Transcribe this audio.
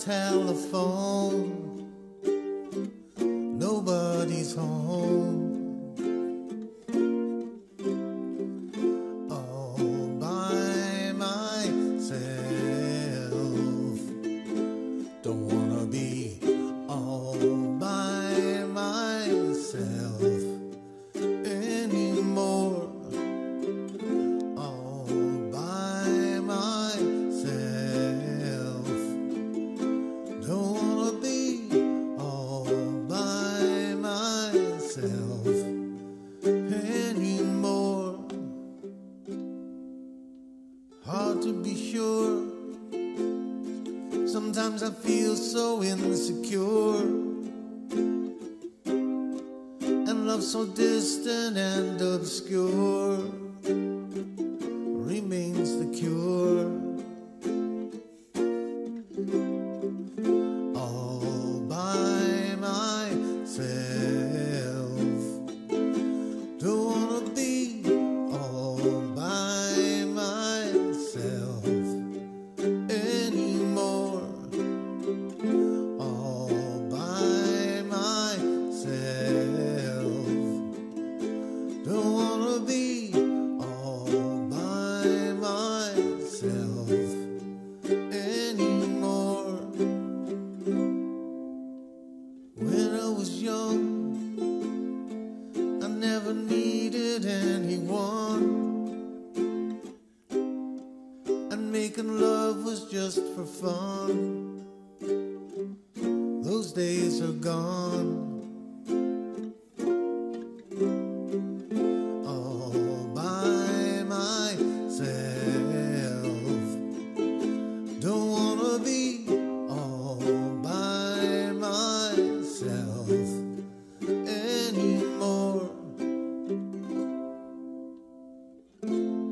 telephone, nobody's home. To be sure. Sometimes I feel so insecure. And love so distant and obscure never needed anyone. And making love was just for fun. Those days are gone. Música